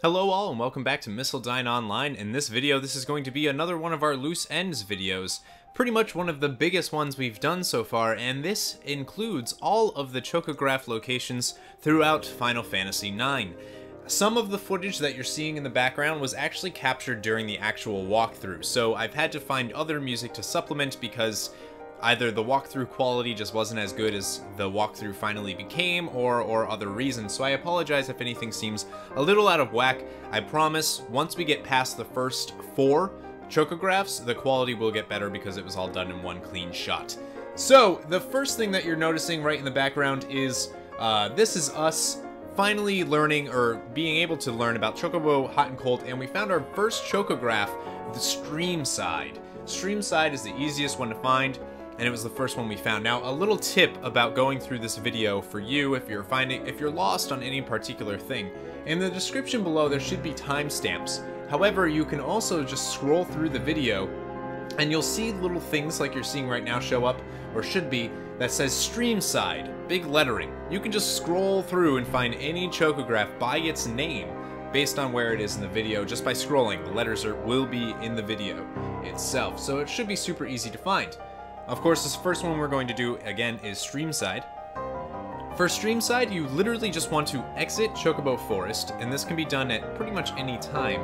Hello all and welcome back to Missildine Online. In this video, this is going to be another one of our loose ends videos. Pretty much one of the biggest ones we've done so far, and this includes all of the Chocograph locations throughout Final Fantasy IX. Some of the footage that you're seeing in the background was actually captured during the actual walkthrough, so I've had to find other music to supplement because either the walkthrough quality just wasn't as good as the walkthrough finally became, or, or other reasons, so I apologize if anything seems a little out of whack. I promise, once we get past the first four chocographs, the quality will get better because it was all done in one clean shot. So, the first thing that you're noticing right in the background is, uh, this is us finally learning, or being able to learn about Chocobo Hot and Cold, and we found our first chocograph, the Stream Side. Stream Side is the easiest one to find and it was the first one we found. Now, a little tip about going through this video for you if you're finding if you're lost on any particular thing. In the description below there should be timestamps. However, you can also just scroll through the video and you'll see little things like you're seeing right now show up or should be that says stream side, big lettering. You can just scroll through and find any chocograph by its name based on where it is in the video just by scrolling. The letters are, will be in the video itself, so it should be super easy to find. Of course, this first one we're going to do, again, is Streamside. For Streamside, you literally just want to exit Chocobo Forest, and this can be done at pretty much any time.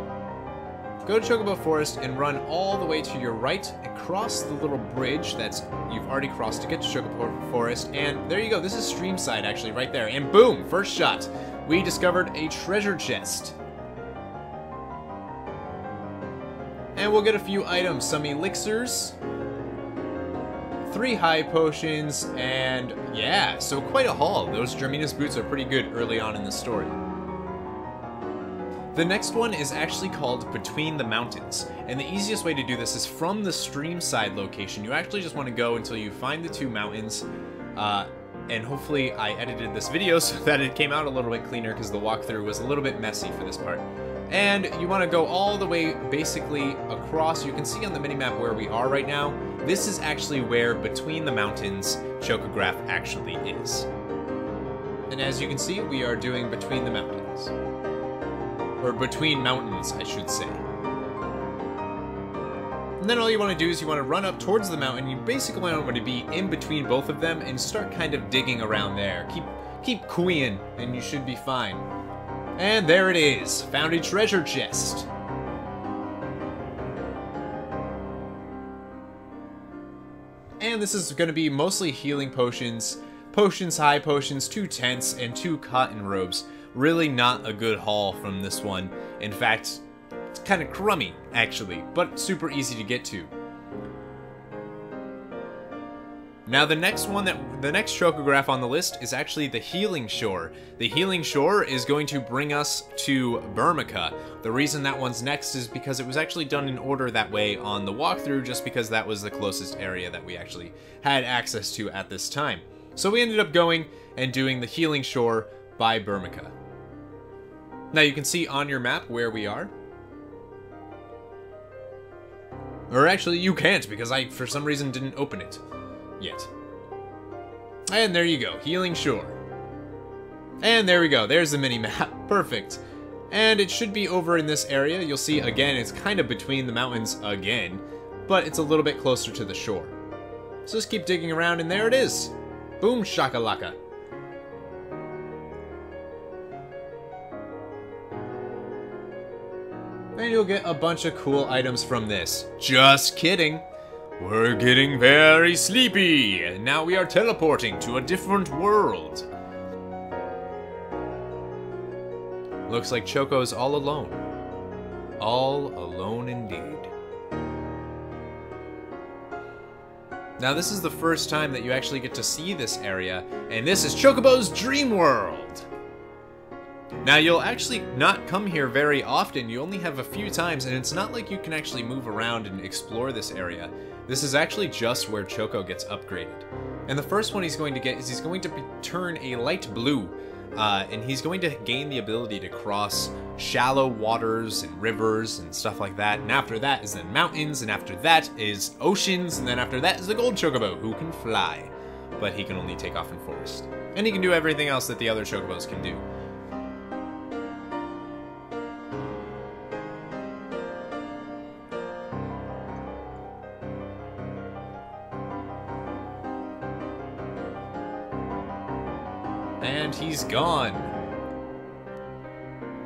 Go to Chocobo Forest and run all the way to your right across the little bridge that's you've already crossed to get to Chocobo Forest, and there you go, this is Streamside actually, right there, and boom, first shot, we discovered a treasure chest. And we'll get a few items, some elixirs, three high potions, and yeah, so quite a haul. Those Germinas boots are pretty good early on in the story. The next one is actually called Between the Mountains, and the easiest way to do this is from the stream side location. You actually just want to go until you find the two mountains, uh, and hopefully I edited this video so that it came out a little bit cleaner because the walkthrough was a little bit messy for this part. And you want to go all the way basically across. You can see on the minimap where we are right now. This is actually where Between the Mountains Chocograph actually is. And as you can see, we are doing Between the Mountains. Or Between Mountains, I should say. And then all you want to do is you want to run up towards the mountain. You basically want to be in between both of them and start kind of digging around there. Keep keep queeing, and you should be fine. And there it is. Found a treasure chest. And this is going to be mostly healing potions, potions, high potions, two tents, and two cotton robes. Really not a good haul from this one. In fact, it's kind of crummy, actually, but super easy to get to. Now the next one that the next chocograph on the list is actually the Healing Shore. The Healing Shore is going to bring us to Burmecia. The reason that one's next is because it was actually done in order that way on the walkthrough just because that was the closest area that we actually had access to at this time. So we ended up going and doing the Healing Shore by Burmecia. Now you can see on your map where we are. Or actually you can't because I for some reason didn't open it yet. And there you go, Healing Shore. And there we go, there's the mini-map, perfect. And it should be over in this area. You'll see, again, it's kind of between the mountains again, but it's a little bit closer to the shore. So just keep digging around, and there it is. Boom shakalaka. And you'll get a bunch of cool items from this. Just kidding. We're getting very sleepy, and now we are teleporting to a different world. Looks like Choco's all alone. All alone indeed. Now this is the first time that you actually get to see this area, and this is Chocobo's Dream World! Now you'll actually not come here very often, you only have a few times, and it's not like you can actually move around and explore this area. This is actually just where Choco gets upgraded. And the first one he's going to get is he's going to turn a light blue, uh, and he's going to gain the ability to cross shallow waters and rivers and stuff like that. And after that is then mountains, and after that is oceans, and then after that is the gold chocobo, who can fly. But he can only take off in forest. And he can do everything else that the other chocobos can do. He's gone.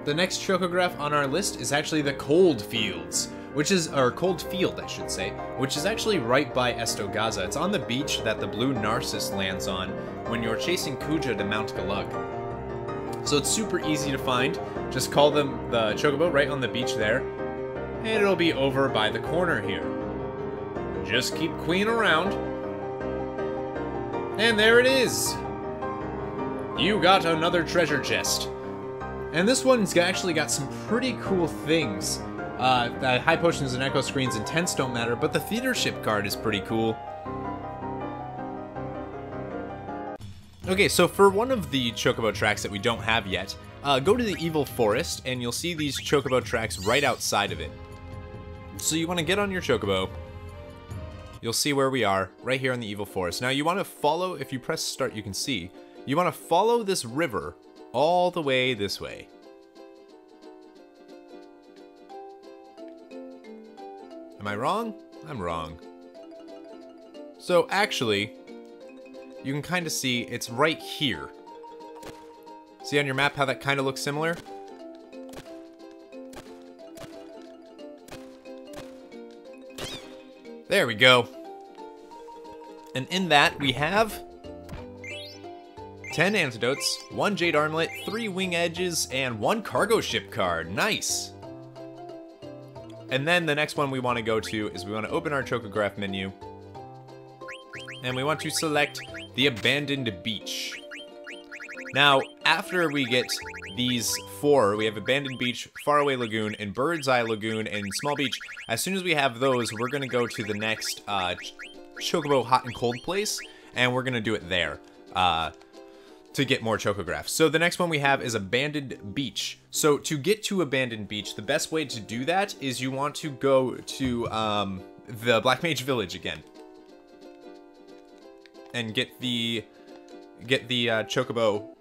The next chocograph on our list is actually the Cold Fields, which is, or Cold Field, I should say, which is actually right by Esto Gaza. It's on the beach that the Blue Narcissus lands on when you're chasing Kuja to Mount Gulug. So it's super easy to find. Just call them the Chocobo right on the beach there, and it'll be over by the corner here. Just keep Queen around. And there it is! You got another treasure chest. And this one's actually got some pretty cool things. Uh, the high potions and echo screens and tents don't matter, but the theater ship card is pretty cool. Okay, so for one of the Chocobo tracks that we don't have yet, uh, go to the Evil Forest and you'll see these Chocobo tracks right outside of it. So you want to get on your Chocobo, you'll see where we are, right here in the Evil Forest. Now you want to follow, if you press start you can see, you want to follow this river all the way this way. Am I wrong? I'm wrong. So actually, you can kind of see it's right here. See on your map how that kind of looks similar? There we go. And in that, we have 10 antidotes, 1 jade armlet, 3 wing edges, and 1 cargo ship card. Nice! And then the next one we want to go to is we want to open our chocograph menu. And we want to select the abandoned beach. Now, after we get these four, we have Abandoned Beach, Faraway Lagoon, and Bird's Eye Lagoon, and Small Beach. As soon as we have those, we're going to go to the next uh, Chocobo Hot and Cold place, and we're going to do it there. Uh, to get more chocographs. So the next one we have is Abandoned Beach. So to get to Abandoned Beach, the best way to do that is you want to go to um, the Black Mage Village again. And get the get the uh, chocobo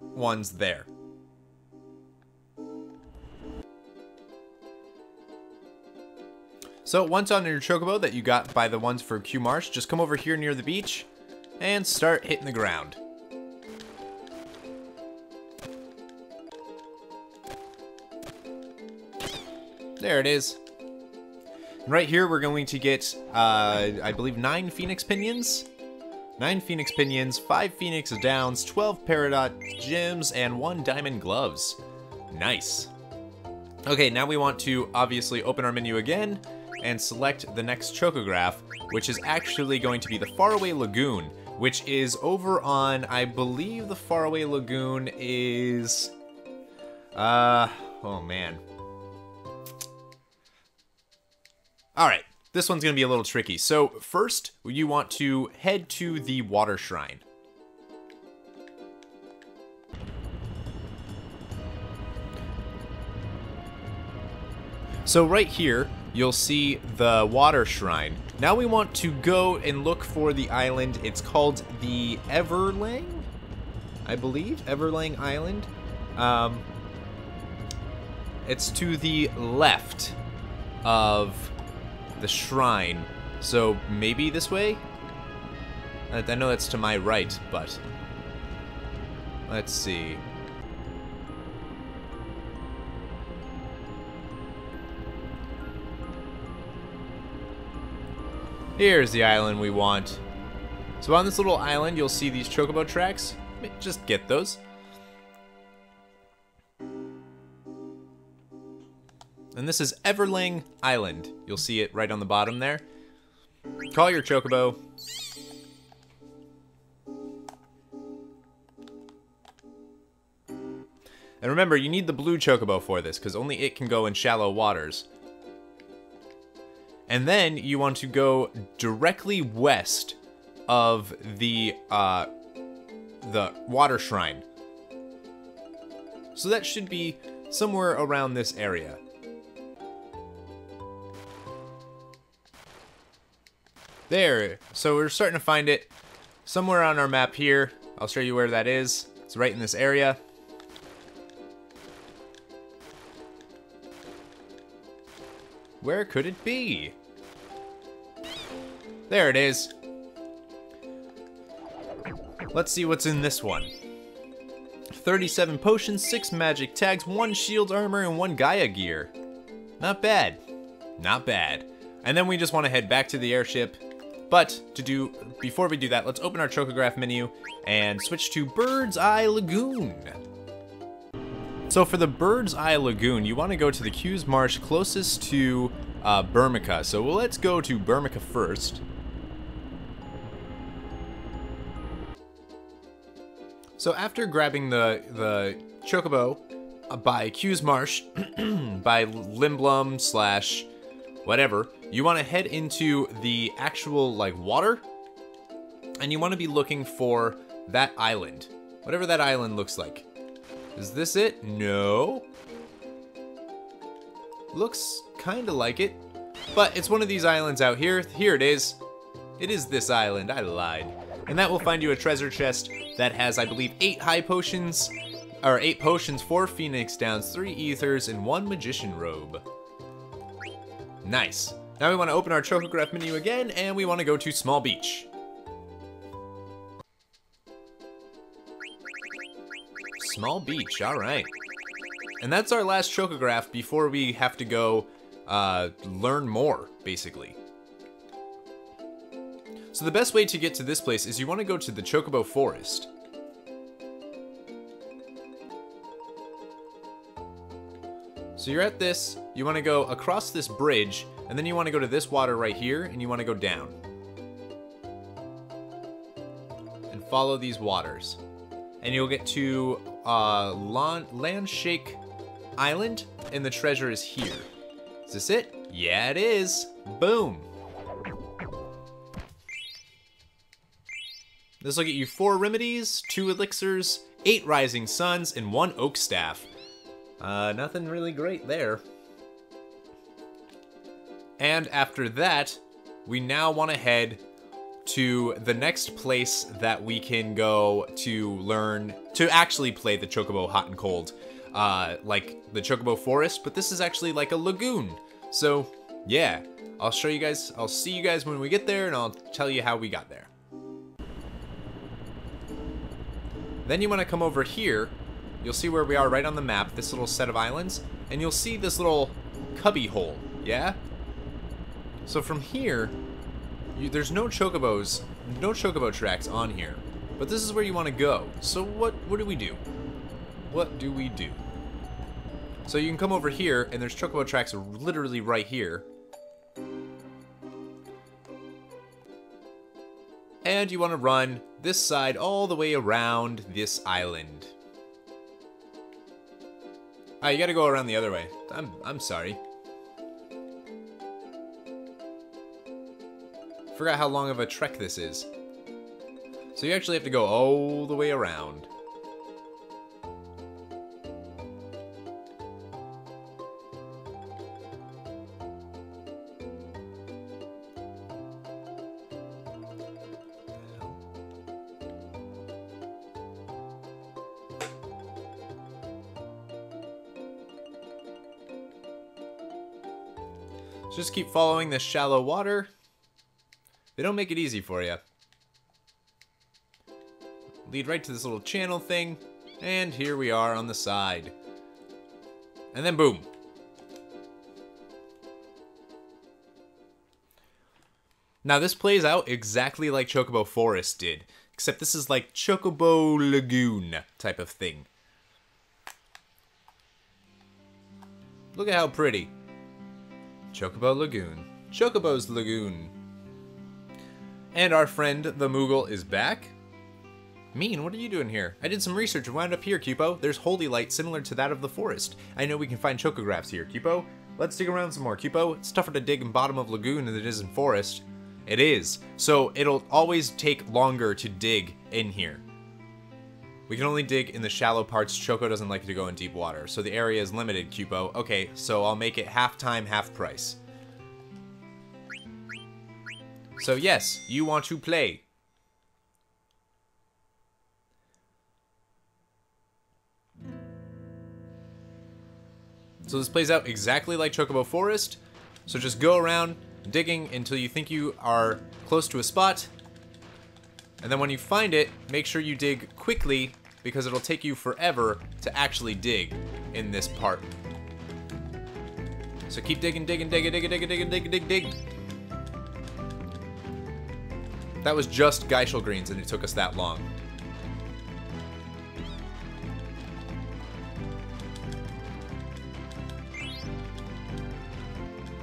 ones there. So once on your chocobo that you got by the ones for Qu Marsh, just come over here near the beach and start hitting the ground. There it is. And right here we're going to get, uh, I believe, nine Phoenix Pinions. 9 Phoenix Pinions, 5 Phoenix Downs, 12 Peridot Gems, and 1 Diamond Gloves. Nice. Okay, now we want to obviously open our menu again and select the next chocograph, which is actually going to be the Faraway Lagoon, which is over on, I believe the Faraway Lagoon is... Uh, oh man. Alright, this one's to be a little tricky. So first, you want to head to the Water Shrine. So right here, you'll see the Water Shrine. Now we want to go and look for the island. It's called the Everlang, I believe, Everlang Island. Um, it's to the left of the shrine. So maybe this way? I, I know that's to my right, but... Let's see. Here's the island we want. So on this little island, you'll see these chocobo tracks. Just get those. And this is Everling Island. You'll see it right on the bottom there. Call your chocobo. And remember, you need the blue chocobo for this, because only it can go in shallow waters. And then you want to go directly west of the uh, the water shrine. So that should be somewhere around this area. There. So we're starting to find it somewhere on our map here. I'll show you where that is. It's right in this area. Where could it be? There it is. Let's see what's in this one. 37 potions, 6 magic tags, 1 shield armor, and 1 Gaia gear. Not bad. Not bad. And then we just want to head back to the airship. But to do, before we do that, let's open our Chocograph menu and switch to Bird's Eye Lagoon. So for the Bird's Eye Lagoon, you want to go to the Qu's Marsh closest to uh, Burmecia. So let's go to Burmecia first. So after grabbing the the Chocobo uh, by Qu's Marsh, by Lindblum slash whatever, you want to head into the actual like water, and you want to be looking for that island, whatever that island looks like. Is this it? No. Looks kind of like it, but it's one of these islands out here. Here it is. It is this island. I lied. And that will find you a treasure chest that has, I believe, eight high potions, or eight potions, four phoenix downs, three ethers, and one magician robe. Nice. Now we want to open our Chocograph menu again, and we want to go to Small Beach. Small Beach, alright. And that's our last Chocograph before we have to go uh, learn more, basically. So the best way to get to this place is you want to go to the Chocobo Forest. So you're at this, you want to go across this bridge, and then you want to go to this water right here, and you want to go down. And follow these waters. And you'll get to uh, Landshake Island, and the treasure is here. Is this it? Yeah, it is. Boom. This will get you four remedies, two elixirs, eight rising suns, and one oak staff. Uh, nothing really great there. And after that, we now want to head to the next place that we can go to learn to actually play the Chocobo Hot and Cold, uh, like the Chocobo Forest, but this is actually like a lagoon. So, yeah, I'll show you guys, I'll see you guys when we get there, and I'll tell you how we got there. Then you want to come over here. You'll see where we are right on the map, this little set of islands. And you'll see this little cubby hole, yeah? So from here, you, there's no chocobos, no chocobo tracks on here. But this is where you want to go. So what, what do we do? What do we do? So you can come over here, and there's chocobo tracks literally right here. And you want to run this side all the way around this island. Ah, you gotta go around the other way. I'm, I'm sorry. Forgot how long of a trek this is. So you actually have to go all the way around. Just keep following this shallow water. They don't make it easy for you. Lead right to this little channel thing, and here we are on the side. And then boom. Now this plays out exactly like Chocobo Forest did, except this is like Chocobo Lagoon type of thing. Look at how pretty. Chocobo Lagoon. Chocobo's Lagoon. And our friend, the Moogle, is back. Mene, what are you doing here? I did some research and wound up here, Kupo. There's holy light similar to that of the forest. I know we can find chocographs here, Kupo. Let's dig around some more, Kupo. It's tougher to dig in bottom of lagoon than it is in forest. It is. So it'll always take longer to dig in here. We can only dig in the shallow parts. Choco doesn't like to go in deep water, so the area is limited, Kupo. Okay, so I'll make it half time, half price. So yes, you want to play. So this plays out exactly like Chocobo Forest. So just go around digging until you think you are close to a spot. And then when you find it, make sure you dig quickly because it'll take you forever to actually dig in this part. So keep digging, digging, digging, digging, digging, digging, digging, dig, dig. That was just Gysahl greens and it took us that long.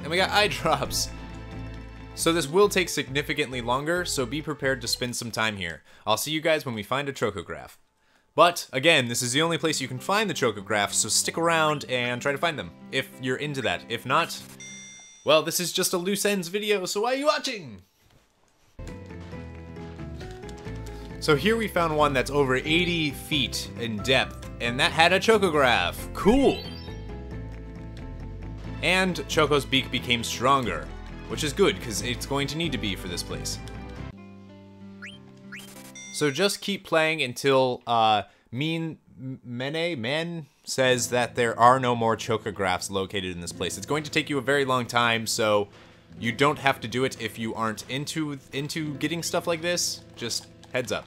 And we got eye drops. So this will take significantly longer, so be prepared to spend some time here. I'll see you guys when we find a chocograph. But, again, this is the only place you can find the chocographs, so stick around and try to find them, if you're into that. If not, well, this is just a loose ends video, so why are you watching? So here we found one that's over 80 feet in depth, and that had a chocograph. Cool! And Choco's beak became stronger, which is good, because it's going to need to be for this place. So just keep playing until uh, Mean Mene Man says that there are no more chocographs located in this place. It's going to take you a very long time, so you don't have to do it if you aren't into into getting stuff like this. Just heads up.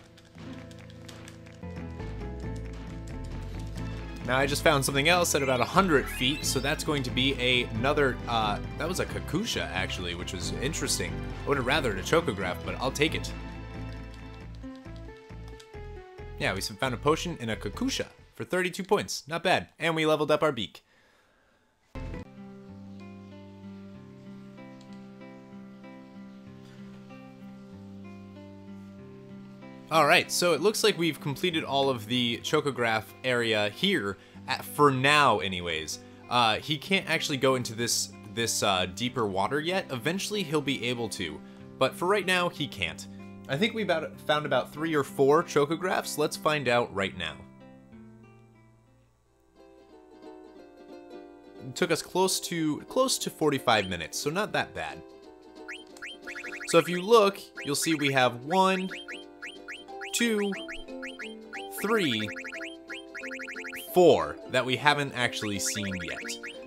Now I just found something else at about 100 feet, so that's going to be a, another, uh, that was a Kakusha actually, which was interesting. I would have rather a Chocograph, but I'll take it. Yeah, we found a potion in a Kakusha for 32 points. Not bad. And we leveled up our beak. Alright, so it looks like we've completed all of the Chocograph area here, at, for now anyways. Uh, he can't actually go into this, this uh, deeper water yet. Eventually he'll be able to, but for right now he can't. I think we about found about three or four chocographs. Let's find out right now. It took us close to close to 45 minutes, so not that bad. So if you look, you'll see we have one, two, three, four that we haven't actually seen yet.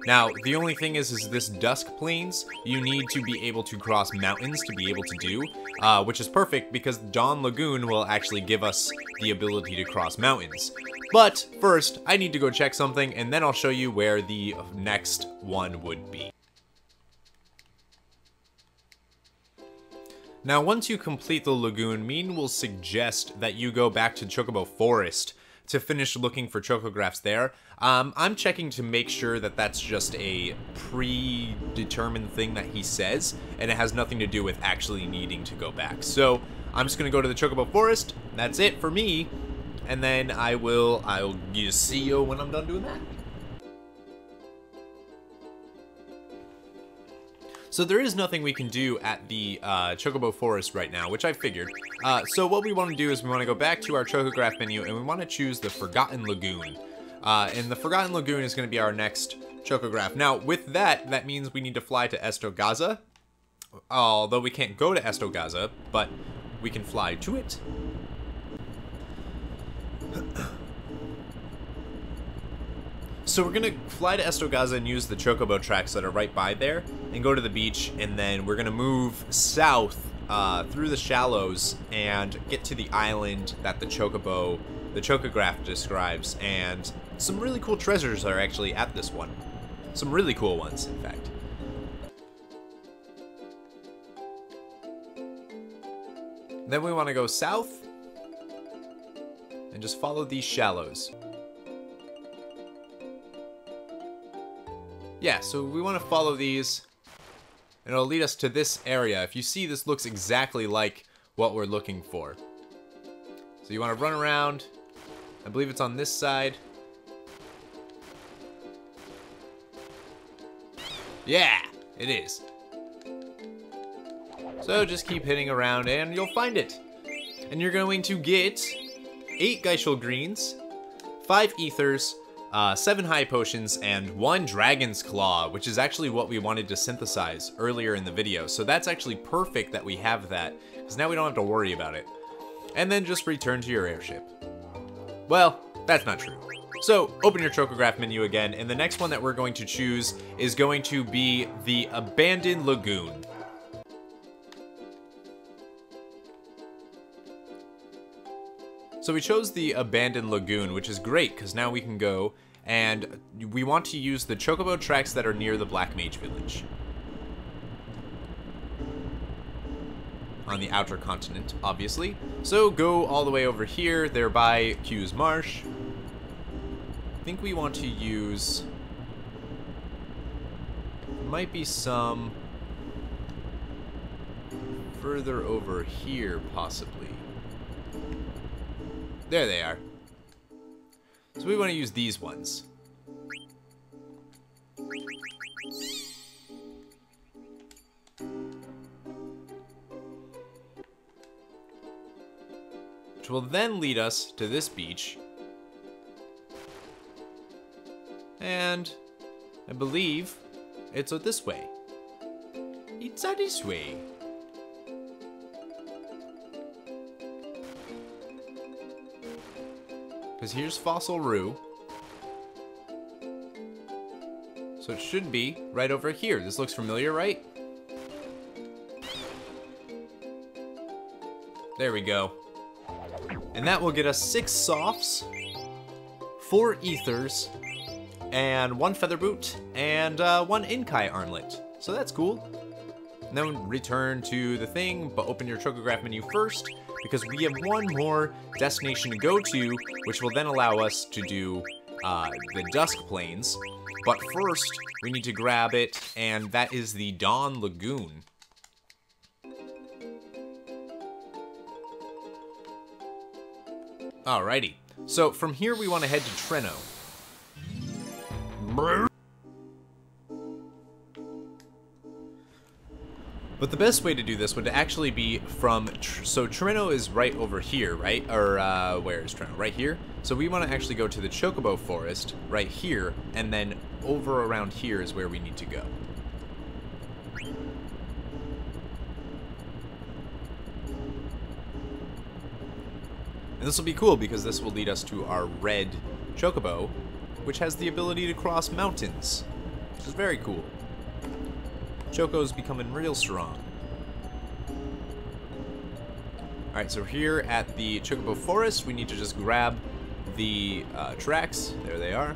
Now, the only thing is, is this Dusk Plains, you need to be able to cross mountains to be able to do, uh, which is perfect because Dawn Lagoon will actually give us the ability to cross mountains. But first, I need to go check something, and then I'll show you where the next one would be. Now, once you complete the lagoon, Mene will suggest that you go back to Chocobo Forest to finish looking for chocographs there. Um, I'm checking to make sure that that's just a predetermined thing that he says, and it has nothing to do with actually needing to go back. So I'm just gonna go to the Chocobo Forest. That's it for me, and then I will I'll see you when I'm done doing that. So there is nothing we can do at the uh, Chocobo Forest right now, which I figured. Uh, so what we want to do is we want to go back to our Chocograph menu and we want to choose the Forgotten Lagoon. Uh, and the Forgotten Lagoon is going to be our next Chocograph. Now, with that, that means we need to fly to Esto Gaza. Although we can't go to Esto Gaza, but we can fly to it. So we're gonna fly to Esto Gaza and use the Chocobo tracks that are right by there, and go to the beach, and then we're gonna move south uh, through the shallows and get to the island that the Chocobo, the Chocograph describes, and some really cool treasures are actually at this one. Some really cool ones, in fact. Then we want to go south and just follow these shallows. Yeah, so we want to follow these, and it'll lead us to this area. If you see, this looks exactly like what we're looking for. So you want to run around. I believe it's on this side. Yeah, it is. So just keep hitting around and you'll find it. And you're going to get 8 Gysahl Greens, 5 Ethers, uh, 7 High Potions, and 1 Dragon's Claw, which is actually what we wanted to synthesize earlier in the video. So that's actually perfect that we have that, because now we don't have to worry about it. And then just return to your airship. Well, that's not true. So, open your Chocograph menu again, and the next one that we're going to choose is going to be the Abandoned Lagoon. So we chose the Abandoned Lagoon, which is great, because now we can go, and we want to use the Chocobo tracks that are near the Black Mage Village. On the outer continent, obviously. So go all the way over here, there by Qu's Marsh. I think we want to use... Might be some further over here, possibly. There they are. So we want to use these ones. Which will then lead us to this beach. And I believe it's this way. It's this way. Because here's Fossil Roo. So it should be right over here. This looks familiar, right? There we go. And that will get us six softs, four ethers, and one feather boot, and uh, one N-Kai armlet. So that's cool. And then return to the thing, but open your Chocograph menu first, because we have one more destination to go to, which will then allow us to do uh, the Dusk Plains. But first, we need to grab it, and that is the Dawn Lagoon. Alrighty. So from here, we want to head to Treno. But the best way to do this would actually be from, so Treno is right over here, right? Or uh, where is Treno? Right here? So we want to actually go to the Chocobo Forest right here, and then over around here is where we need to go. And this will be cool because this will lead us to our red Chocobo, which has the ability to cross mountains, which is very cool. Choco's becoming real strong. Alright, so here at the Chocobo Forest, we need to just grab the uh, tracks. There they are.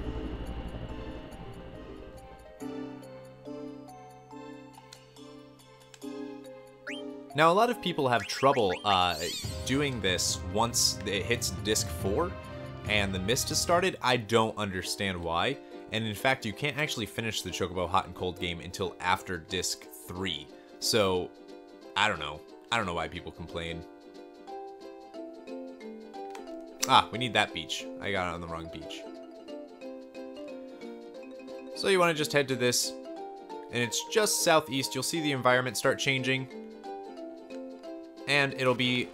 Now, a lot of people have trouble uh, doing this once it hits Disc 4 and the mist has started. I don't understand why. And in fact, you can't actually finish the Chocobo Hot and Cold game until after Disc 3. So, I don't know. I don't know why people complain. Ah, we need that beach. I got it on the wrong beach. So you want to just head to this, and it's just southeast. You'll see the environment start changing. And it'll be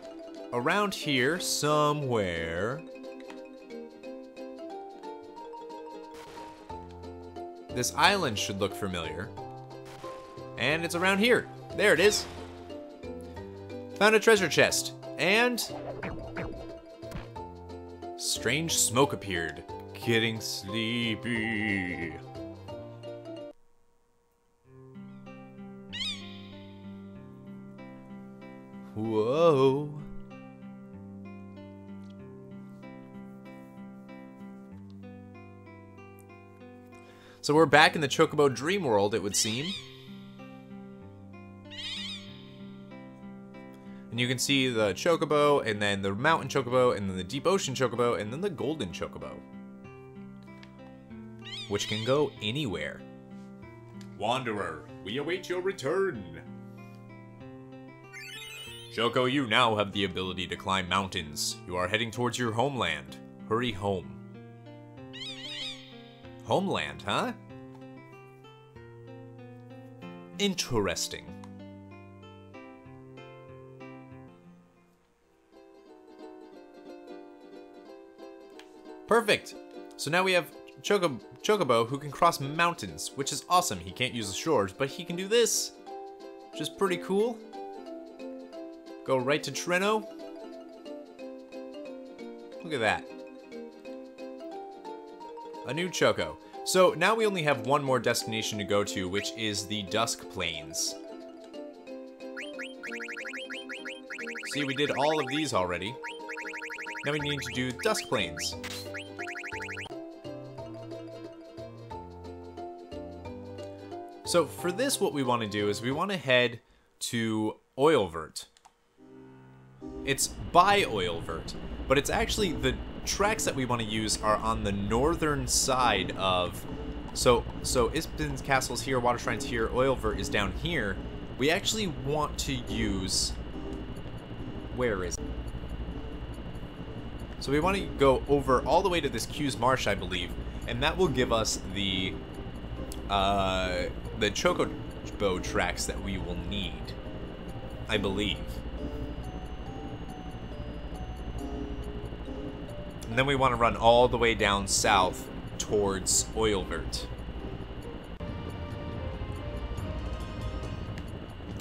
around here somewhere. This island should look familiar. And it's around here. There it is. Found a treasure chest. And... Strange smoke appeared. Getting sleepy. So we're back in the Chocobo Dream World, it would seem. And you can see the Chocobo, and then the Mountain Chocobo, and then the Deep Ocean Chocobo, and then the Golden Chocobo. Which can go anywhere. Wanderer, we await your return. Choco, you now have the ability to climb mountains. You are heading towards your homeland. Hurry home. Homeland, huh? Interesting. Perfect. So now we have Chocobo, Chocobo who can cross mountains, which is awesome. He can't use the shores, but he can do this, which is pretty cool. Go right to Treno. Look at that. A new Choco. So now we only have one more destination to go to, which is the Dusk Plains. See, we did all of these already. Now we need to do Dusk Plains. So for this, what we want to do is we want to head to Oilvert. It's by Oilvert, but it's actually the tracks that we want to use are on the northern side of so so Ipsen's castle's here, Water Shrine's here, Oilvert is down here. We actually want to use where is it? So we want to go over all the way to this Qu's Marsh, I believe, and that will give us the uh, the Chocobo tracks that we will need, I believe. And then we want to run all the way down south towards Oilvert.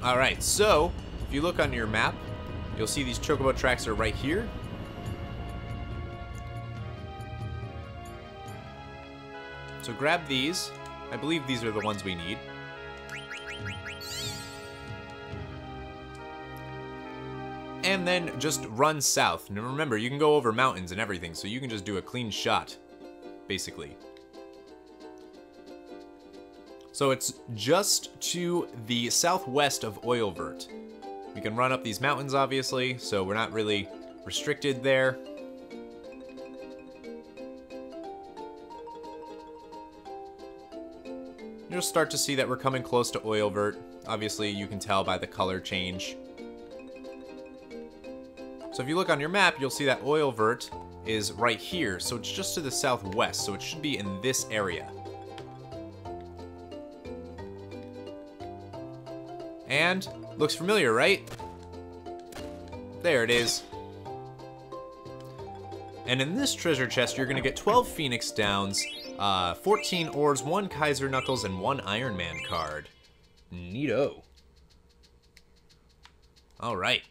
Alright, so, if you look on your map, you'll see these Chocobo tracks are right here. So grab these. I believe these are the ones we need. And then just run south. And remember, you can go over mountains and everything, so you can just do a clean shot, basically. So it's just to the southwest of Oilvert. We can run up these mountains, obviously, so we're not really restricted there. You'll start to see that we're coming close to Oilvert. Obviously, you can tell by the color change. So if you look on your map, you'll see that Oilvert is right here, so it's just to the southwest, so it should be in this area. And, looks familiar, right? There it is. And in this treasure chest, you're to get 12 Phoenix Downs, uh, 14 ores, 1 Kaiser Knuckles, and 1 Iron Man card. Neato. Alright.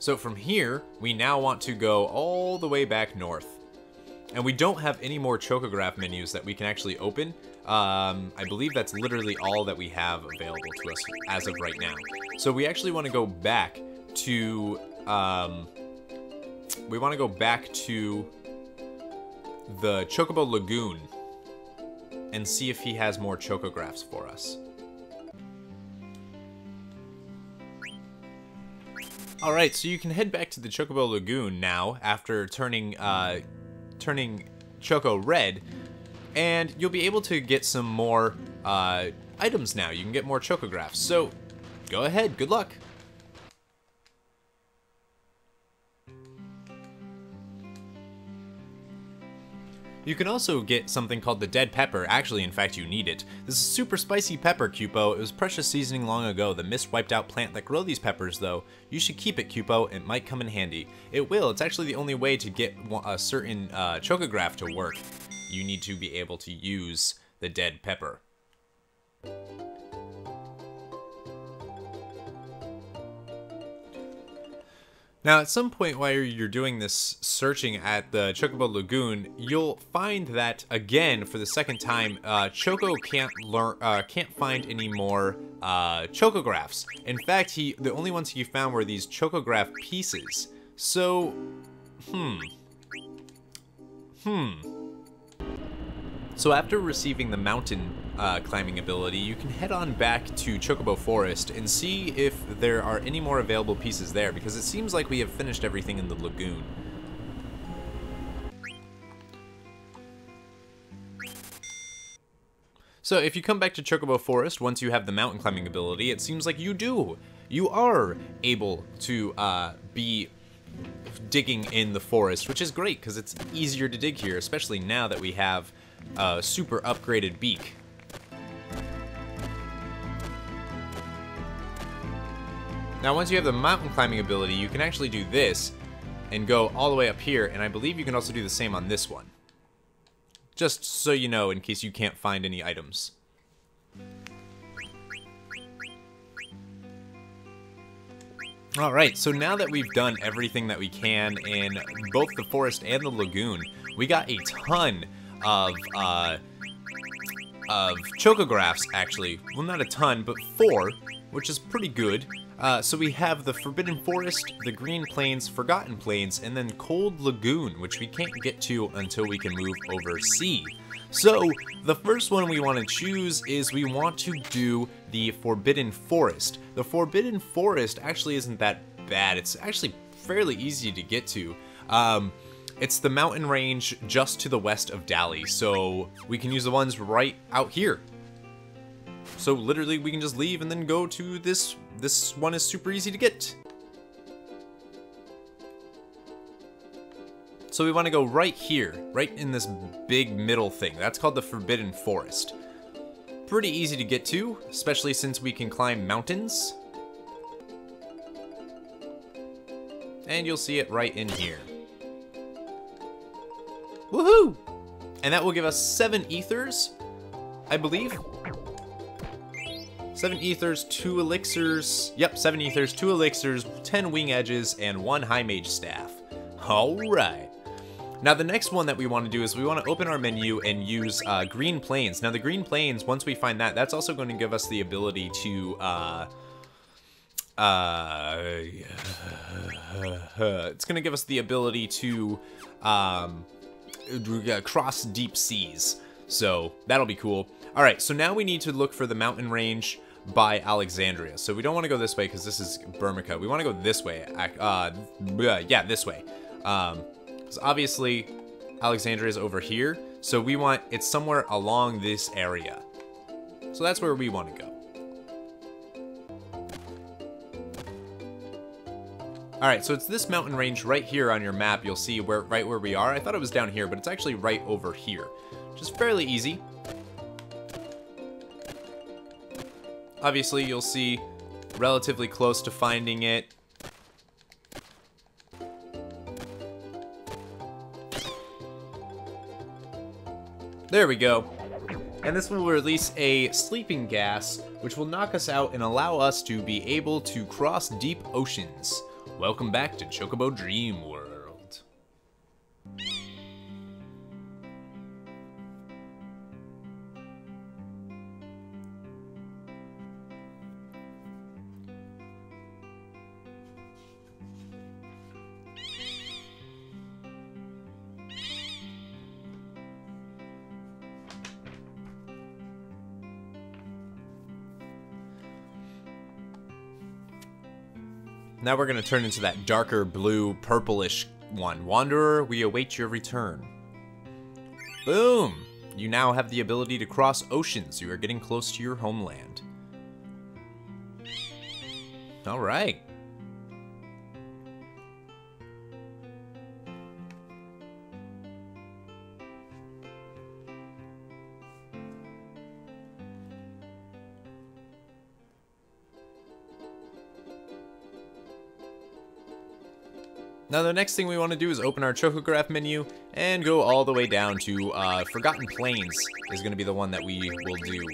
So from here, we now want to go all the way back north. And we don't have any more Chocograph menus that we can actually open. Um, I believe that's literally all that we have available to us as of right now. So we actually want to go back to... Um, we want to go back to the Chocobo Lagoon and see if he has more Chocographs for us. Alright, so you can head back to the Chocobo Lagoon now after turning uh, turning Choco red, and you'll be able to get some more uh, items now. You can get more Chocographs. So go ahead, good luck. You can also get something called the Dead Pepper. Actually, in fact, you need it. This is super spicy pepper, Kupo. It was precious seasoning long ago. The mist wiped out plant that grow these peppers, though. You should keep it, Kupo. It might come in handy. It will. It's actually the only way to get a certain uh, chocograph to work. You need to be able to use the Dead Pepper. Now, at some point while you're doing this searching at the Chocobo Lagoon, you'll find that again for the second time, uh, Choco can't learn, uh, can't find any more uh, Chocographs. In fact, he the only ones he found were these Chocograph pieces. So, hmm, hmm. So after receiving the mountain uh, climbing ability, you can head on back to Chocobo Forest and see if there are any more available pieces there, because it seems like we have finished everything in the lagoon. So if you come back to Chocobo Forest once you have the mountain climbing ability, it seems like you do. You are able to uh, be digging in the forest, which is great because it's easier to dig here, especially now that we have a super upgraded beak. Now once you have the mountain climbing ability, you can actually do this and go all the way up here, and I believe you can also do the same on this one. Just so you know, in case you can't find any items. Alright, so now that we've done everything that we can in both the forest and the lagoon, we got a ton of uh, of chocographs, actually. Well, not a ton, but four, which is pretty good. Uh, so we have the Forbidden Forest, the Green Plains, Forgotten Plains, and then Cold Lagoon, which we can't get to until we can move over sea. So, the first one we want to choose is we want to do the Forbidden Forest. The Forbidden Forest actually isn't that bad. It's actually fairly easy to get to. Um, it's the mountain range just to the west of Dali, so we can use the ones right out here. So literally we can just leave and then go to this. This one is super easy to get. So we want to go right here, right in this big middle thing. That's called the Forbidden Forest. Pretty easy to get to, especially since we can climb mountains. And you'll see it right in here. Woohoo! And that will give us seven ethers, I believe. Seven ethers, two elixirs. Yep, seven ethers, two elixirs, ten wing edges, and one high mage staff. Alright. Now the next one that we want to do is we want to open our menu and use uh, Green Plains. Now the Green Plains, once we find that, that's also going to give us the ability to... Uh, uh, it's going to give us the ability to um, cross deep seas. So that'll be cool. All right, so now we need to look for the mountain range by Alexandria. So we don't want to go this way because this is Burmecia. We want to go this way. Uh, yeah, this way. Um, because obviously Alexandria is over here. So we want, it's somewhere along this area. So that's where we want to go. Alright, so it's this mountain range right here on your map. You'll see where right where we are. I thought it was down here, but it's actually right over here. Which is fairly easy. Obviously, you'll see relatively close to finding it. There we go. And this will release a sleeping gas, which will knock us out and allow us to be able to cross deep oceans. Welcome back to Chocobo Dream World. Now we're going to turn into that darker blue, purplish one. Wanderer, we await your return. Boom! You now have the ability to cross oceans. You are getting close to your homeland. Alright. Now the next thing we want to do is open our Chocograph menu and go all the way down to uh, Forgotten Plains is going to be the one that we will do.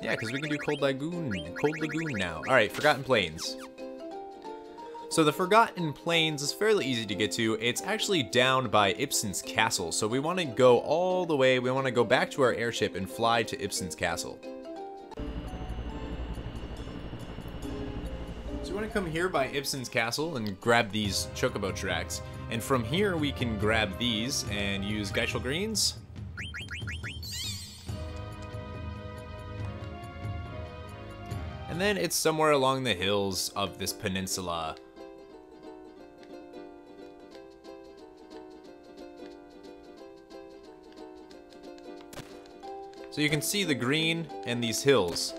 Yeah, because we can do Cold Lagoon, Cold Lagoon now. Alright, Forgotten Plains. So the Forgotten Plains is fairly easy to get to. It's actually down by Ipsen's Castle, so we want to go all the way, we want to go back to our airship and fly to Ipsen's Castle. To come here by Ipsen's Castle and grab these Chocobo tracks. And from here we can grab these and use Gysahl Greens. And then it's somewhere along the hills of this peninsula. So you can see the green and these hills.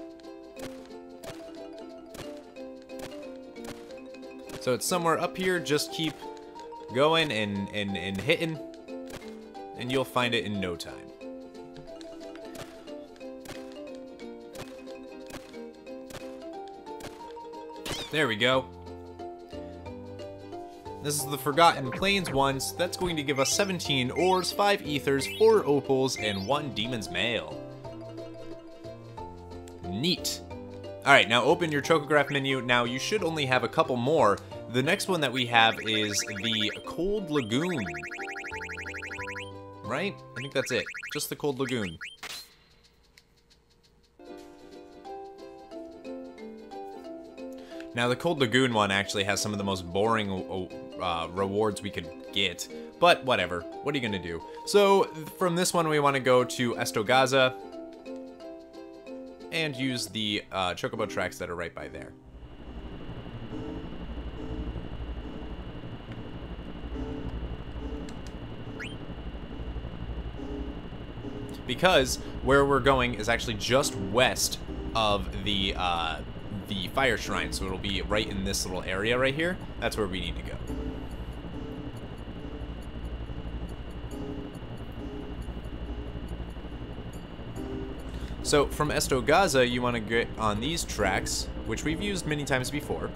So it's somewhere up here, just keep going and, and, and hitting, and you'll find it in no time. There we go. This is the Forgotten Plains ones. That's going to give us 17 ores, 5 ethers, 4 opals, and 1 demon's mail. Neat. Alright, now open your Chocograph menu. Now, you should only have a couple more, the next one that we have is the Cold Lagoon. Right? I think that's it. Just the Cold Lagoon. Now, the Cold Lagoon one actually has some of the most boring uh, rewards we could get, but whatever. What are you gonna do? So, from this one, we want to go to Esto Gaza and use the uh, Chocobo tracks that are right by there. Because where we're going is actually just west of the uh, the fire shrine, so it'll be right in this little area right here. That's where we need to go. So from Esto Gaza, you want to get on these tracks, which we've used many times before.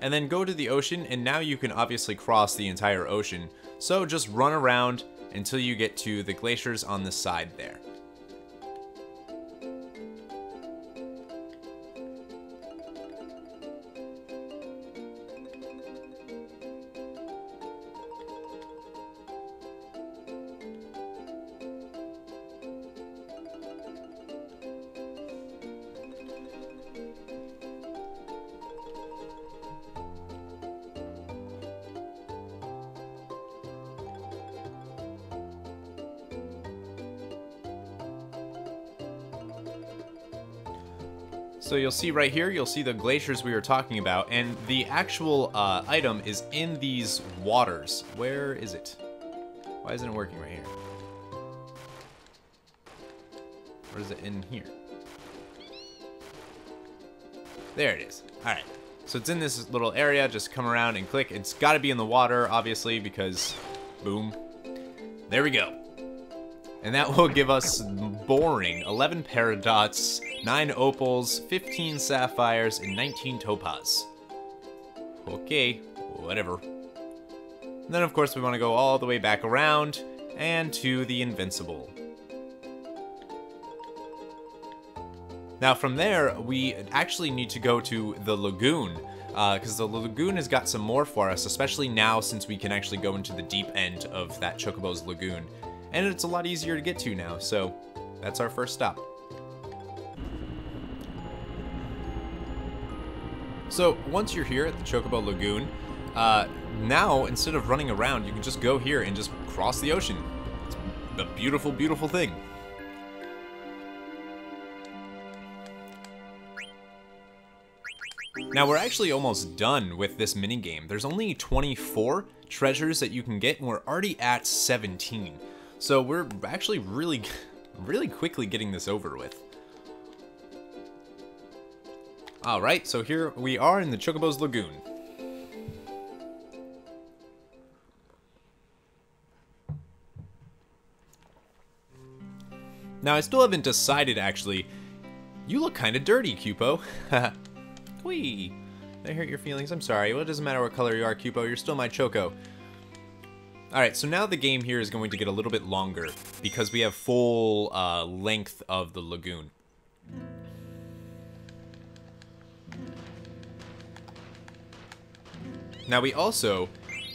And then go to the ocean, and now you can obviously cross the entire ocean so just run around until you get to the glaciers on the side there. See right here, you'll see the glaciers we were talking about, and the actual uh, item is in these waters. Where is it? Why isn't it working right here? Or is it in here? There it is. Alright. So it's in this little area, just come around and click. It's got to be in the water, obviously, because boom. There we go. And that will give us boring 11 peridots, 9 opals, 15 sapphires, and 19 topaz. Okay, whatever. And then of course we want to go all the way back around and to the Invincible. Now from there, we actually need to go to the Lagoon, because uh, the Lagoon has got some more for us, especially now since we can actually go into the deep end of that Chocobo's Lagoon. And it's a lot easier to get to now, so that's our first stop. So once you're here at the Chocobo Lagoon, uh, now instead of running around, you can just go here and just cross the ocean. It's a beautiful, beautiful thing. Now we're actually almost done with this minigame. There's only 24 treasures that you can get and we're already at 17. So we're actually really, really quickly getting this over with. Alright, so here we are in the Chocobo's Lagoon. Now, I still haven't decided, actually. You look kind of dirty, Kupo. Whee! I hurt your feelings? I'm sorry. Well, it doesn't matter what color you are, Kupo. You're still my Choco. Alright, so now the game here is going to get a little bit longer because we have full uh, length of the lagoon. Now we also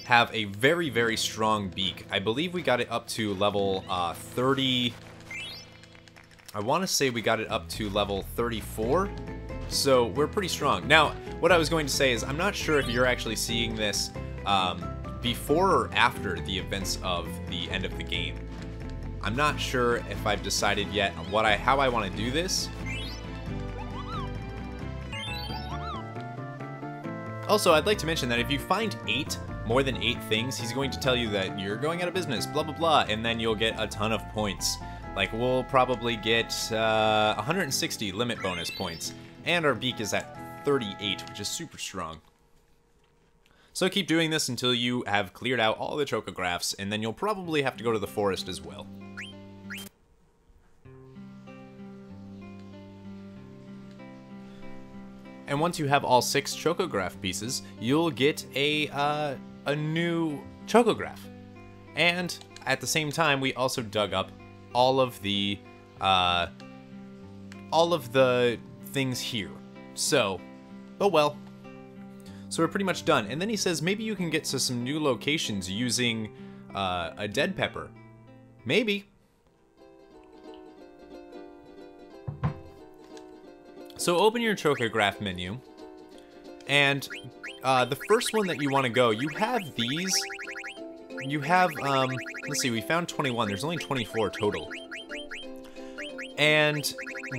have a very, very strong beak. I believe we got it up to level uh, 30... I want to say we got it up to level 34, so we're pretty strong. Now, what I was going to say is I'm not sure if you're actually seeing this um, before or after the events of the end of the game. I'm not sure if I've decided yet what I how I want to do this. Also, I'd like to mention that if you find eight, more than eight things, he's going to tell you that you're going out of business, blah blah blah, and then you'll get a ton of points. Like, we'll probably get uh, 160 limit bonus points, and our beak is at 38, which is super strong. So keep doing this until you have cleared out all the chocographs, and then you'll probably have to go to the forest as well. And once you have all six chocograph pieces, you'll get a, uh, a new chocograph. And at the same time, we also dug up all of the, uh, all of the things here. So, oh well, so we're pretty much done. And then he says maybe you can get to some new locations using uh, a dead pepper. Maybe. So open your Chocograph menu, and uh, the first one that you want to go, you have these. You have, um, let's see, we found 21. There's only 24 total. And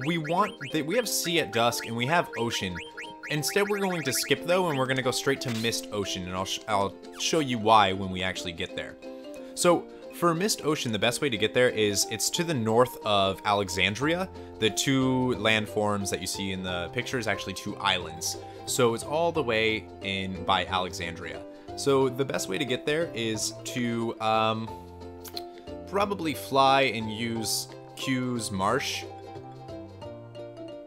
we want, the, we have Sea at Dusk and we have Ocean. Instead, we're going to skip though, and we're going to go straight to Mist Ocean, and I'll, sh I'll show you why when we actually get there. So, for Mist Ocean, the best way to get there is it's to the north of Alexandria. The two landforms that you see in the picture is actually two islands. So it's all the way in by Alexandria. So the best way to get there is to um, probably fly and use Qu's Marsh.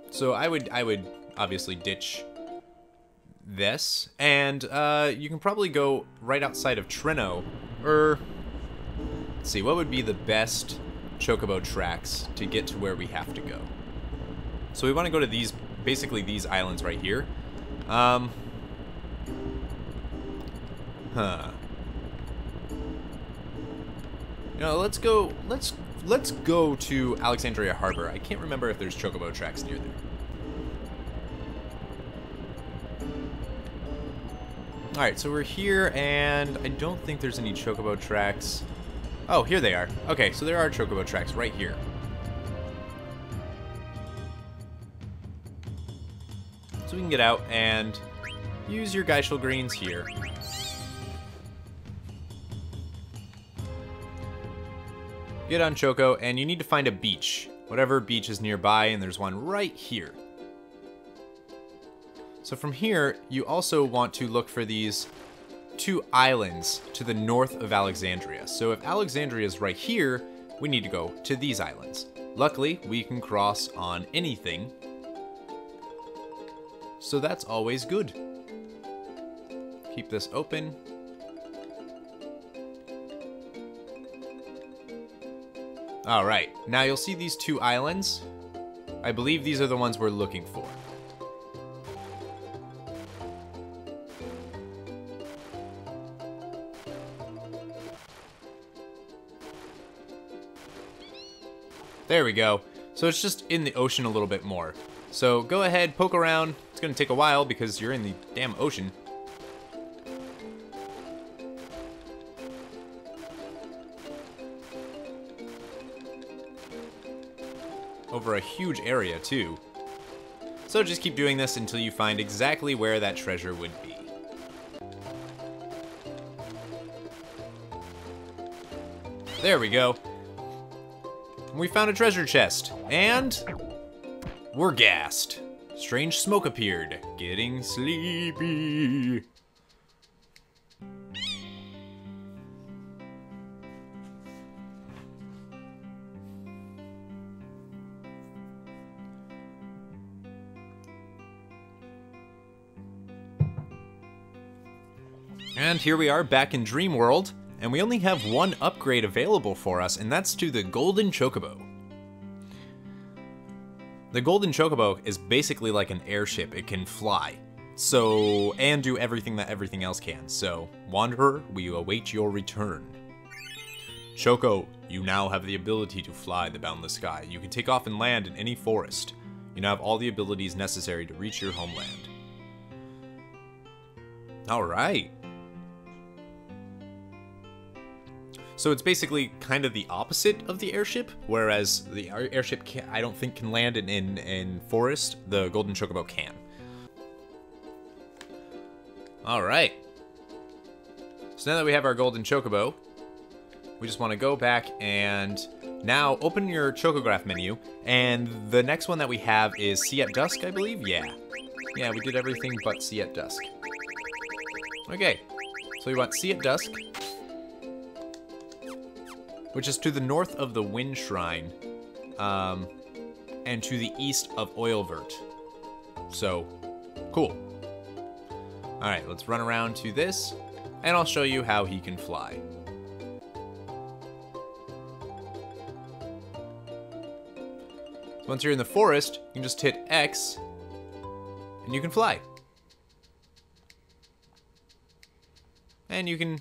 So I would I would obviously ditch this, and uh, you can probably go right outside of Treno, or let's see, what would be the best chocobo tracks to get to where we have to go? So we want to go to these, basically these islands right here. Um, huh. You know, let's go, let's, let's go to Alexandria Harbor. I can't remember if there's chocobo tracks near there. Alright, so we're here, and I don't think there's any chocobo tracks. Oh, here they are. Okay, so there are chocobo tracks right here. So we can get out and use your Gysahl Greens here. Get on Choco, and you need to find a beach. Whatever beach is nearby, and there's one right here. So from here, you also want to look for these two islands to the north of Alexandria. So if Alexandria is right here, we need to go to these islands. Luckily, we can cross on anything. So that's always good. Keep this open. Alright, now you'll see these two islands. I believe these are the ones we're looking for. There we go. So it's just in the ocean a little bit more. So go ahead, poke around. It's going to take a while because you're in the damn ocean. Over a huge area, too. So just keep doing this until you find exactly where that treasure would be. There we go. We found a treasure chest, and we're gassed. Strange smoke appeared, getting sleepy. And here we are back in Dream World, and we only have one upgrade available for us, and that's to the Golden Chocobo. The Golden Chocobo is basically like an airship. It can fly. So, and do everything that everything else can. So, Wanderer, we await your return. Choco, you now have the ability to fly the boundless sky. You can take off and land in any forest. You now have all the abilities necessary to reach your homeland. Alright. So it's basically kind of the opposite of the airship, whereas the airship can, I don't think can land in, in, in forest, the Golden Chocobo can. Alright. So now that we have our Golden Chocobo, we just want to go back and now open your Chocograph menu, and the next one that we have is Sea at Dusk, I believe? Yeah. Yeah, we did everything but Sea at Dusk. Okay, so we want Sea at Dusk, which is to the north of the Wind Shrine, um, and to the east of Oeilvert. So, cool. Alright, let's run around to this, and I'll show you how he can fly. once you're in the forest, you can just hit X, and you can fly. And you can...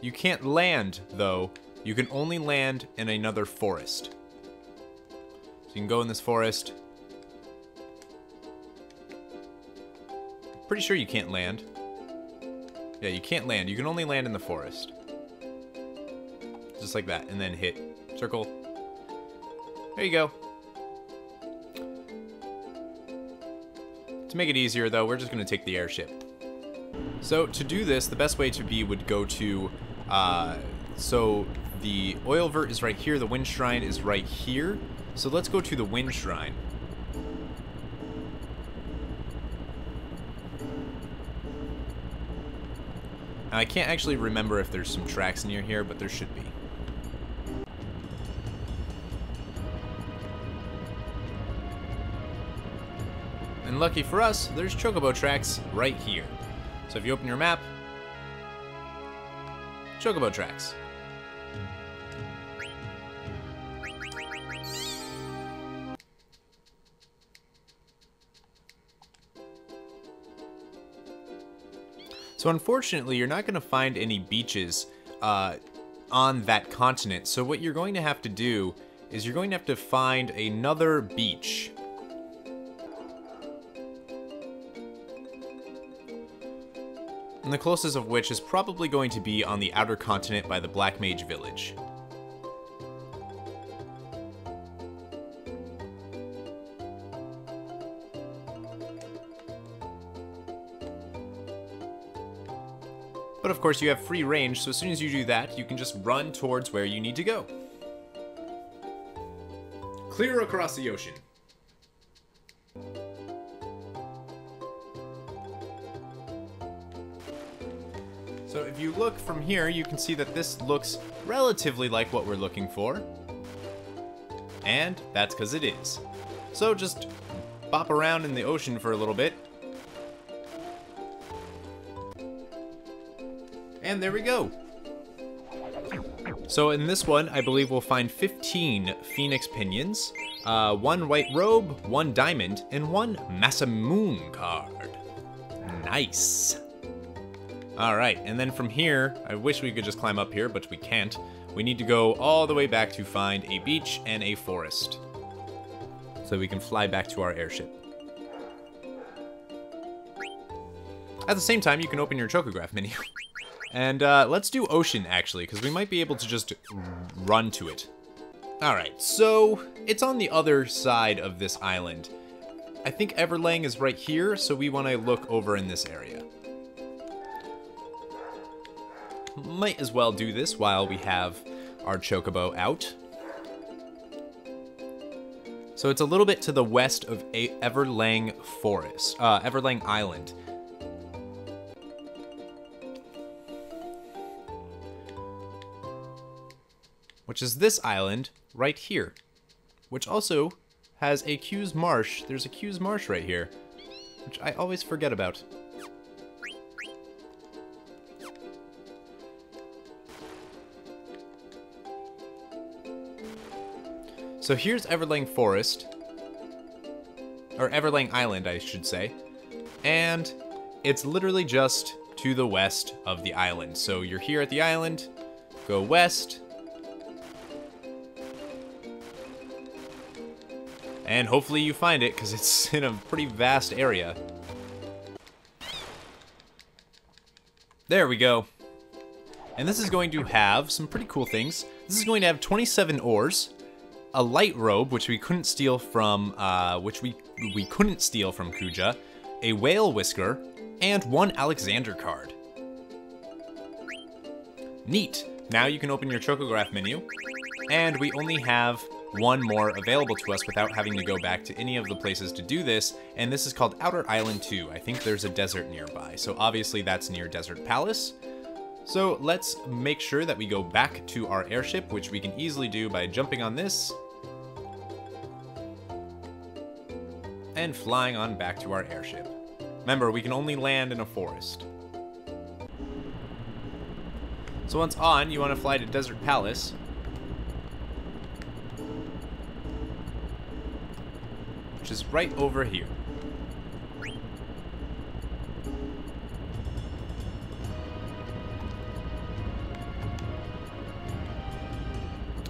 You can't land, though, you can only land in another forest. So you can go in this forest, Pretty sure you can't land. Yeah, you can't land. You can only land in the forest. Just like that, and then hit circle. There you go. To make it easier, though, we're just going to take the airship. So to do this, the best way to be would go to, uh, so the Oeilvert is right here, the wind shrine is right here. So let's go to the wind shrine. Now, I can't actually remember if there's some tracks near here, but there should be. And lucky for us, there's chocobo tracks right here. So if you open your map, chocobo tracks. So unfortunately, you're not going to find any beaches uh, on that continent. So what you're going to have to do is you're going to have to find another beach. And the closest of which is probably going to be on the outer continent by the Black Mage Village. But of course you have free range, so as soon as you do that, you can just run towards where you need to go. Clear across the ocean. So if you look from here, you can see that this looks relatively like what we're looking for. And that's because it is. So just bop around in the ocean for a little bit, And there we go. So in this one, I believe we'll find 15 Phoenix Pinions, uh, one white robe, one diamond, and one Masamune card. Nice. Alright, and then from here, I wish we could just climb up here, but we can't. We need to go all the way back to find a beach and a forest. So we can fly back to our airship. At the same time, you can open your Chocograph menu. And uh, let's do ocean, actually, because we might be able to just run to it. Alright, so it's on the other side of this island. I think Everlang is right here, so we want to look over in this area. Might as well do this while we have our Chocobo out. So it's a little bit to the west of Everlang Forest, uh, Everlang Island. Which is this island right here, which also has a Qu's Marsh. There's a Qu's Marsh right here, which I always forget about. So here's Everlang Forest, or Everlang Island, I should say, and it's literally just to the west of the island. So you're here at the island, go west, And hopefully you find it, because it's in a pretty vast area. There we go. And this is going to have some pretty cool things. This is going to have 27 ores, a light robe, which we couldn't steal from, uh, which we we couldn't steal from Kuja, a whale whisker, and one Alexander card. Neat. Now you can open your Chocograph menu, and we only have one more available to us without having to go back to any of the places to do this, and this is called Outer Island 2. I think there's a desert nearby, so obviously that's near Desert Palace. So let's make sure that we go back to our airship, which we can easily do by jumping on this, and flying on back to our airship. Remember, we can only land in a forest. So once on, you want to fly to Desert Palace, which is right over here.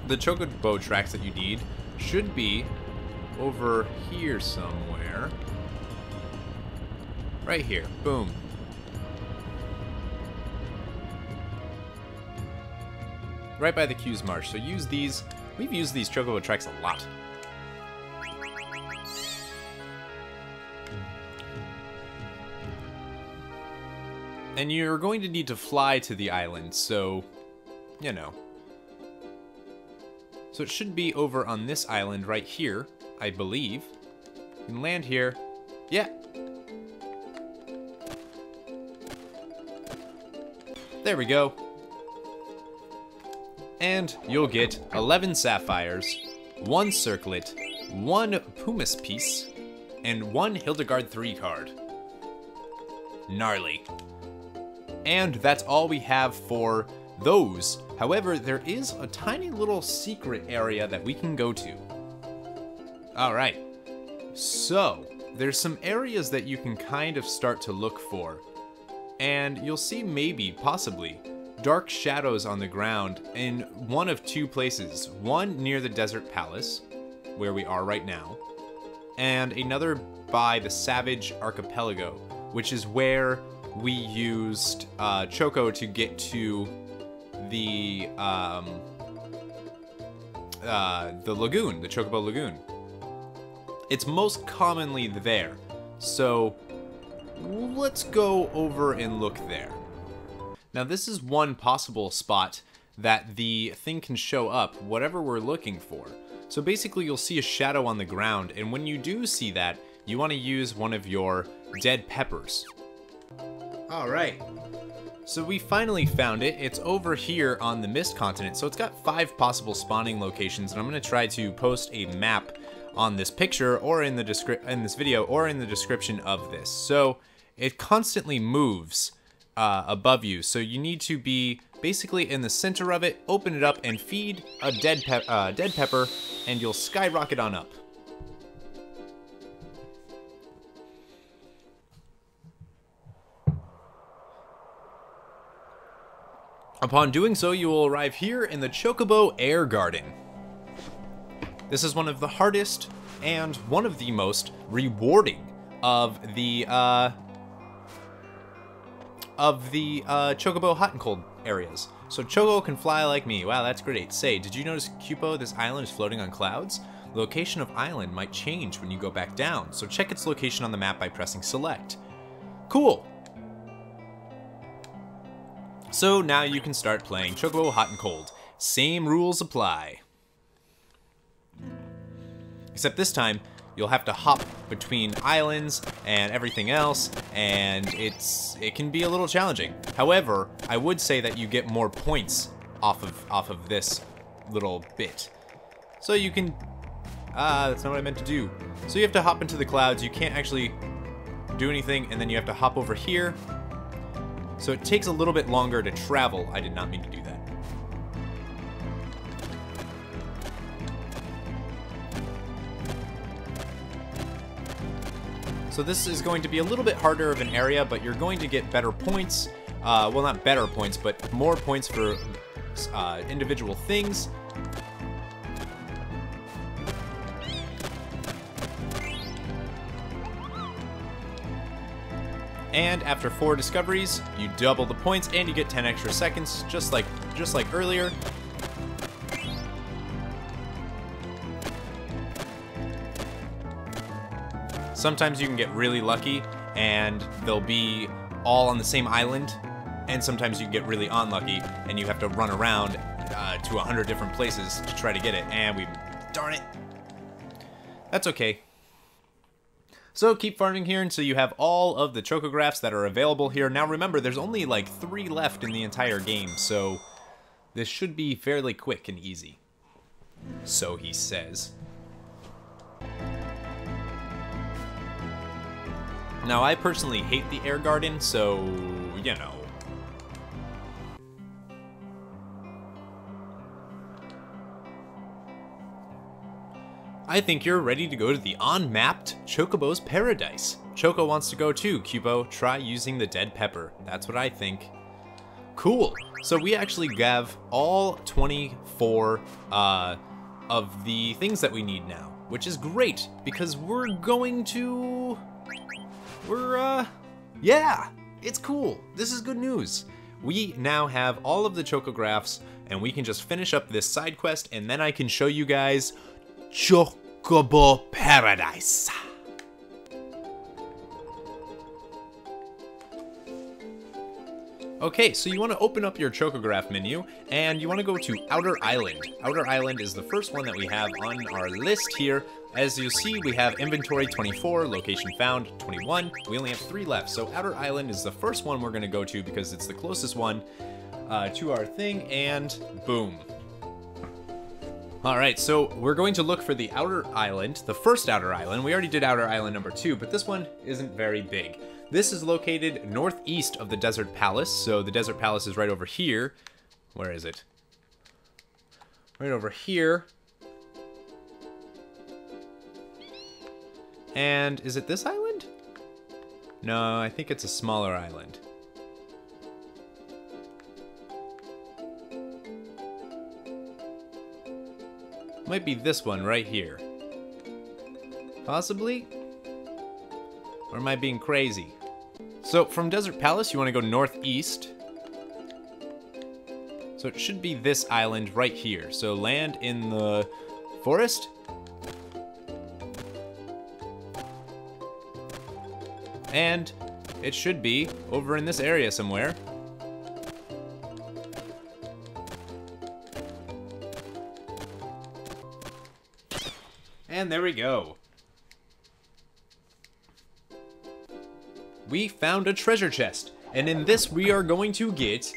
The chocobo tracks that you need should be over here somewhere. Right here. Boom. Right by the Qu's Marsh. So use these. We've used these Chocobo tracks a lot. And you're going to need to fly to the island, so, you know. So it should be over on this island right here, I believe. You can land here. Yeah. There we go. And you'll get 11 sapphires, 1 circlet, 1 pumice piece, and 1 Hilda Garde 3 card. Gnarly. And that's all we have for those. However, there is a tiny little secret area that we can go to. Alright, so there's some areas that you can kind of start to look for. And you'll see maybe, possibly, dark shadows on the ground in one of two places. One near the Desert Palace, where we are right now, and another by the Salvage Archipelago, which is where we used uh, Choco to get to the um, uh, the lagoon, the Chocobo Lagoon. It's most commonly there, so let's go over and look there. Now this is one possible spot that the thing can show up, whatever we're looking for. So basically you'll see a shadow on the ground, and when you do see that, you want to use one of your dead peppers. Alright. So we finally found it. It's over here on the Mist continent. So it's got five possible spawning locations, and I'm going to try to post a map on this picture or in the in this video or in the description of this. So it constantly moves uh, above you. So you need to be basically in the center of it, open it up, and feed a dead, pe uh, dead pepper, and you'll skyrocket on up. Upon doing so, you will arrive here in the Chocobo Air Garden. This is one of the hardest and one of the most rewarding of the uh, of the uh, Chocobo hot and cold areas. So Choco can fly like me. Wow, that's great. Say, did you notice Kupo, this island is floating on clouds? Location of island might change when you go back down, so check its location on the map by pressing select. Cool. So now you can start playing Chocobo Hot and Cold. Same rules apply. Except this time, you'll have to hop between islands and everything else, and it's it can be a little challenging. However, I would say that you get more points off of off of this little bit. So you can ah, that's not what I meant to do. So you have to hop into the clouds. You can't actually do anything, and then you have to hop over here, so it takes a little bit longer to travel. I did not mean to do that. So this is going to be a little bit harder of an area, but you're going to get better points. Uh, well, not better points, but more points for uh, individual things. And after four discoveries, you double the points and you get 10 extra seconds, just like just like earlier. Sometimes you can get really lucky and they'll be all on the same island, and sometimes you can get really unlucky and you have to run around uh, to a hundred different places to try to get it, and we, darn it. That's okay. So keep farming here until you have all of the chocographs that are available here. Now remember, there's only like three left in the entire game, so this should be fairly quick and easy. So he says. Now I personally hate the air garden, so, you know, I think you're ready to go to the unmapped Chocobo's Paradise. Choco wants to go too, Kupo. Try using the dead pepper. That's what I think. Cool. So we actually have all 24 uh, of the things that we need now, which is great because we're going to... We're, uh, Yeah, it's cool. This is good news. We now have all of the chocographs, and we can just finish up this side quest, and then I can show you guys Chocobo Paradise. Okay, so you want to open up your Chocograph menu, and you want to go to Outer Island. Outer Island is the first one that we have on our list here. As you see, we have inventory 24, location found 21. We only have three left, so Outer Island is the first one we're going to go to because it's the closest one uh, to our thing, and boom. Alright, so we're going to look for the Outer Island, the first Outer Island. We already did Outer Island number two, but this one isn't very big. This is located northeast of the Desert Palace, so the Desert Palace is right over here. Where is it? Right over here. And is it this island? No, I think it's a smaller island. Might be this one right here. Possibly? Or am I being crazy? So from Desert Palace, you want to go northeast. So it should be this island right here. So land in the forest. And it should be over in this area somewhere. And there we go. we found a treasure chest. And in this, we are going to get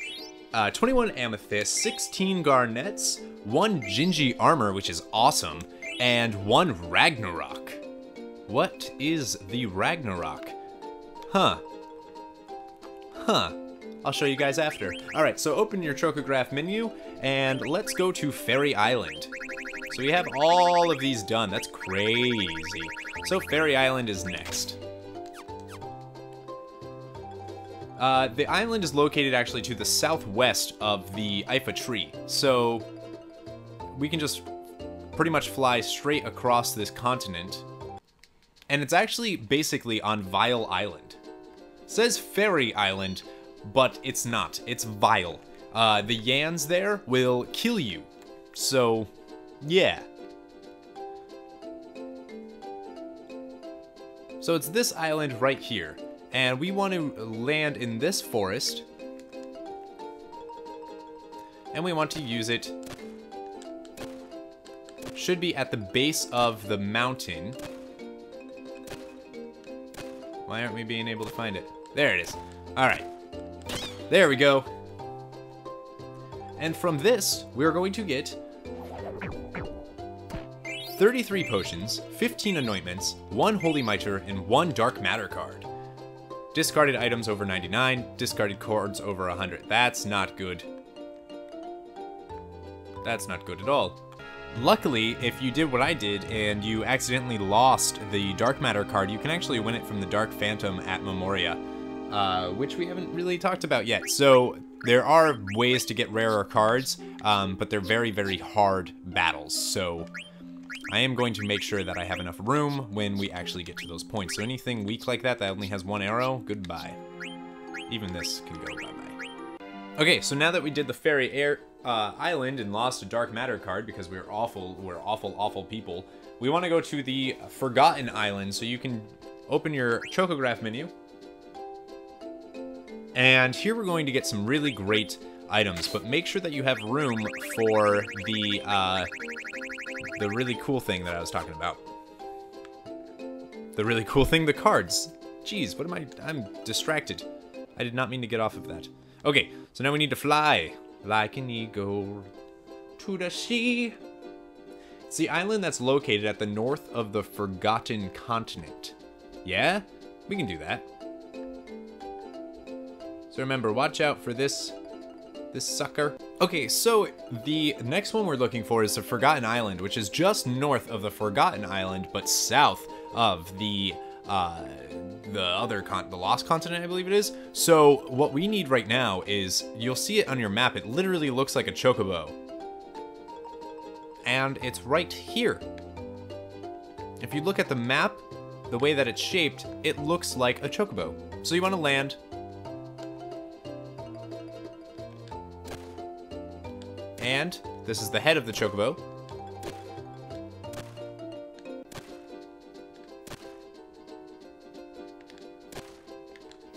uh, 21 amethyst, 16 garnets, 1 Genji armor, which is awesome, and 1 Ragnarok. What is the Ragnarok? Huh. Huh. I'll show you guys after. Alright, so open your Chocograph menu, and let's go to Fairy Island. So we have all of these done. That's crazy. So Fairy Island is next. Uh, the island is located actually to the southwest of the Iifa tree, so we can just pretty much fly straight across this continent. And it's actually basically on Vile Island. It says Fairy Island, but it's not. It's Vile. Uh, the Yans there will kill you. So, yeah. So it's this island right here. And we want to land in this forest. And we want to use it. Should be at the base of the mountain. Why aren't we being able to find it? There it is. Alright. There we go. And from this, we're going to get 33 potions, 15 Annoyntments, 1 holy mitre, and 1 dark matter card. Discarded items over 99, discarded cards over 100. That's not good. That's not good at all. Luckily, if you did what I did and you accidentally lost the Dark Matter card, you can actually win it from the Dark Phantom at Memoria, uh, which we haven't really talked about yet. So there are ways to get rarer cards, um, but they're very, very hard battles. So I am going to make sure that I have enough room when we actually get to those points. So anything weak like that that only has one arrow, goodbye. Even this can go bye-bye. Okay, so now that we did the fairy air uh, island and lost a dark matter card because we're awful, we're awful, awful people, we want to go to the Forgotten Island. So you can open your Chocograph menu. And here we're going to get some really great items, but make sure that you have room for the uh, the really cool thing that I was talking about. The really cool thing, the cards. Jeez, what am I? I'm distracted. I did not mean to get off of that. Okay, so now we need to fly like an eagle to the sea. It's the island that's located at the north of the Forgotten Continent. Yeah? We can do that. So remember, watch out for this this sucker. Okay, so the next one we're looking for is the Forgotten Island, which is just north of the Forgotten Island, but south of the uh, the other con the Lost Continent, I believe it is. So what we need right now is, you'll see it on your map, it literally looks like a chocobo. And it's right here. If you look at the map, the way that it's shaped, it looks like a chocobo. So you want to land. And this is the head of the chocobo.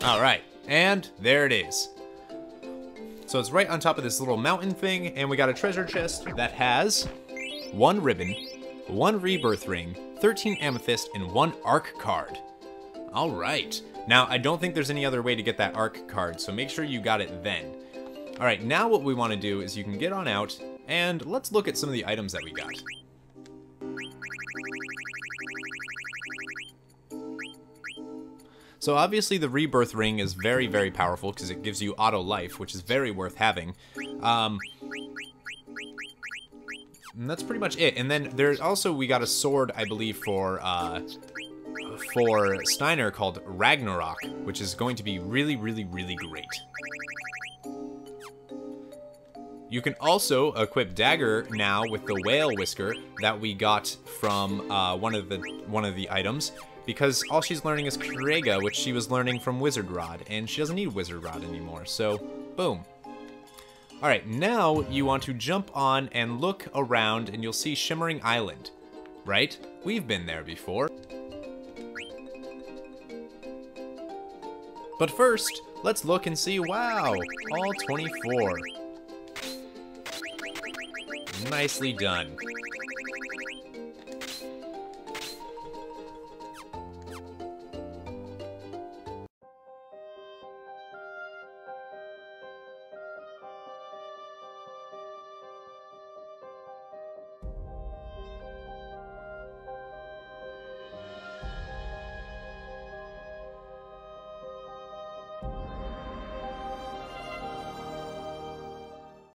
All right, and there it is. So it's right on top of this little mountain thing, and we got a treasure chest that has one ribbon, one rebirth ring, 13 amethyst, and one Ark card. All right. Now, I don't think there's any other way to get that Ark card, so make sure you got it then. All right, now what we want to do is you can get on out, and let's look at some of the items that we got. So obviously the Rebirth Ring is very, very powerful because it gives you auto life, which is very worth having. Um, that's pretty much it. And then there's also, we got a sword, I believe, for, uh, for Steiner called Ragnarok, which is going to be really, really, really great. You can also equip Dagger now with the Whale Whisker that we got from uh, one of the one of the items, because all she's learning is Curaga, which she was learning from Wizard Rod, and she doesn't need Wizard Rod anymore, so boom. Alright, now you want to jump on and look around and you'll see Shimmering Island, right? We've been there before. But first, let's look and see, wow, all 24. Nicely done.